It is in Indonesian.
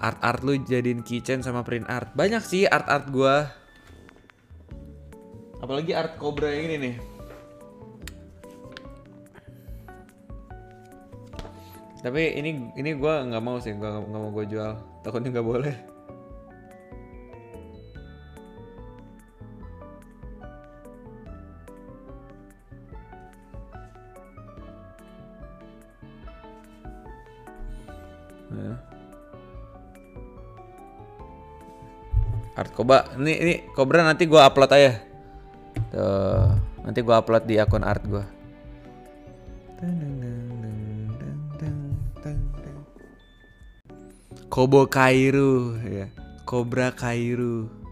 art art lu jadiin keychain sama print art. Banyak sih art art gua. Apalagi art cobra yang ini nih. Tapi ini ini gua nggak mau sih gua nggak mau gue jual. Takutnya nggak boleh. Ya. Art Koba, ini ini Cobra nanti gua upload aja. Tuh, nanti gua upload di akun art gua. Kobo Kairu ya. Cobra Kairu.